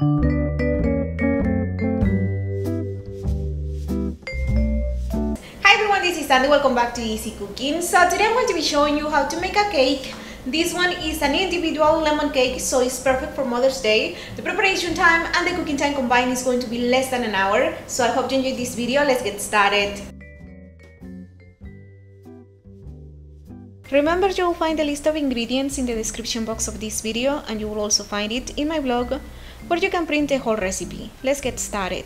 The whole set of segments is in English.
Hi everyone, this is Sandy. Welcome back to Easy Cooking. So today I'm going to be showing you how to make a cake. This one is an individual lemon cake, so it's perfect for Mother's Day. The preparation time and the cooking time combined is going to be less than an hour. So I hope you enjoyed this video. Let's get started. Remember you will find a list of ingredients in the description box of this video and you will also find it in my blog where you can print the whole recipe. Let's get started.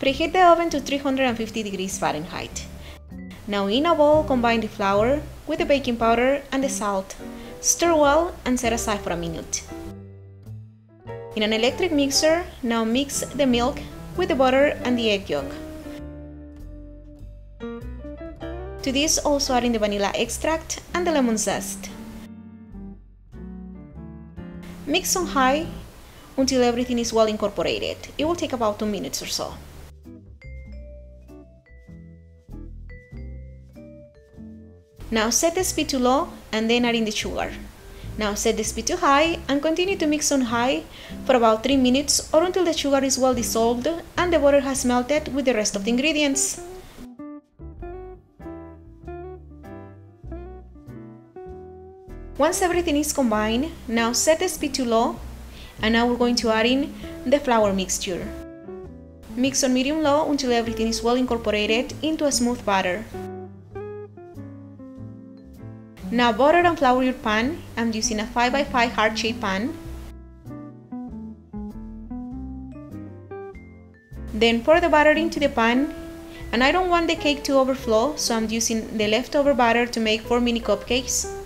Preheat the oven to 350 degrees Fahrenheit. Now in a bowl combine the flour with the baking powder and the salt. Stir well and set aside for a minute. In an electric mixer, now mix the milk with the butter and the egg yolk. To this also add in the vanilla extract and the lemon zest. Mix on high until everything is well incorporated. It will take about 2 minutes or so. Now set the speed to low and then add in the sugar. Now set the speed to high and continue to mix on high for about 3 minutes or until the sugar is well dissolved and the water has melted with the rest of the ingredients. Once everything is combined, now set the speed to low and now we're going to add in the flour mixture. Mix on medium low until everything is well incorporated into a smooth batter. Now butter and flour your pan. I'm using a 5x5 heart-shaped pan. Then pour the butter into the pan and I don't want the cake to overflow so I'm using the leftover butter to make 4 mini cupcakes.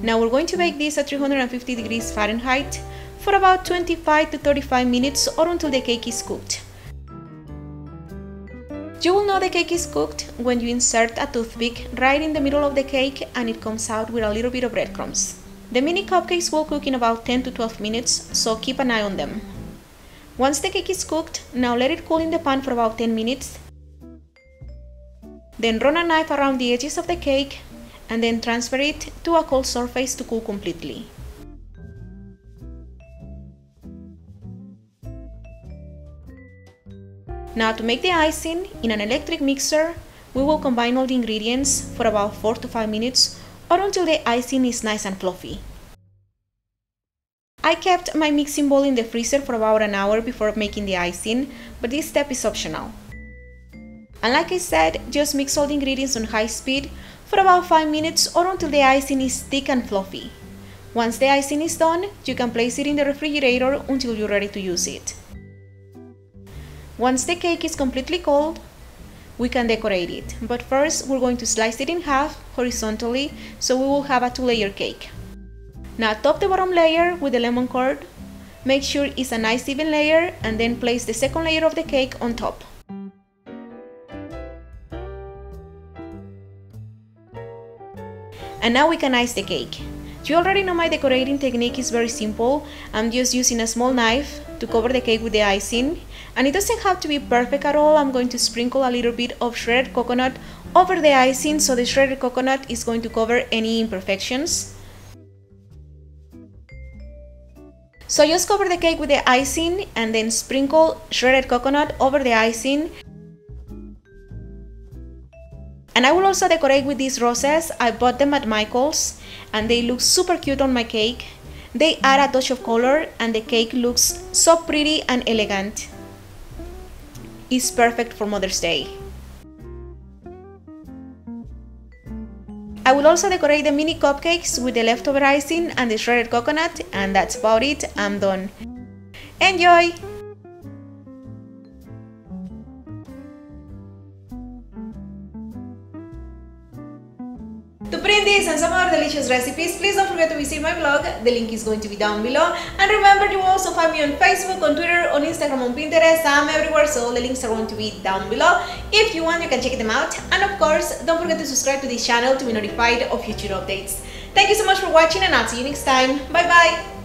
Now we're going to bake this at 350 degrees Fahrenheit for about 25 to 35 minutes or until the cake is cooked. You will know the cake is cooked when you insert a toothpick right in the middle of the cake and it comes out with a little bit of breadcrumbs. The mini cupcakes will cook in about 10 to 12 minutes, so keep an eye on them. Once the cake is cooked, now let it cool in the pan for about 10 minutes. Then run a knife around the edges of the cake and then transfer it to a cold surface to cool completely. Now to make the icing, in an electric mixer, we will combine all the ingredients for about 4 to 5 minutes or until the icing is nice and fluffy. I kept my mixing bowl in the freezer for about an hour before making the icing, but this step is optional. And like I said, just mix all the ingredients on high speed for about 5 minutes or until the icing is thick and fluffy. Once the icing is done, you can place it in the refrigerator until you're ready to use it. Once the cake is completely cold, we can decorate it. But first, we're going to slice it in half horizontally so we will have a two-layer cake. Now top the bottom layer with the lemon curd. Make sure it's a nice even layer and then place the second layer of the cake on top. And now we can ice the cake. You already know my decorating technique is very simple. I'm just using a small knife to cover the cake with the icing. And it doesn't have to be perfect at all. I'm going to sprinkle a little bit of shredded coconut over the icing so the shredded coconut is going to cover any imperfections. So just cover the cake with the icing and then sprinkle shredded coconut over the icing and I will also decorate with these roses. I bought them at Michael's and they look super cute on my cake. They add a touch of color and the cake looks so pretty and elegant. It's perfect for Mother's Day. I will also decorate the mini cupcakes with the leftover icing and the shredded coconut and that's about it, I'm done. Enjoy! To print this and some other delicious recipes, please don't forget to visit my blog, the link is going to be down below. And remember, you will also find me on Facebook, on Twitter, on Instagram, on Pinterest, I'm everywhere, so the links are going to be down below. If you want, you can check them out. And of course, don't forget to subscribe to this channel to be notified of future updates. Thank you so much for watching and I'll see you next time. Bye bye!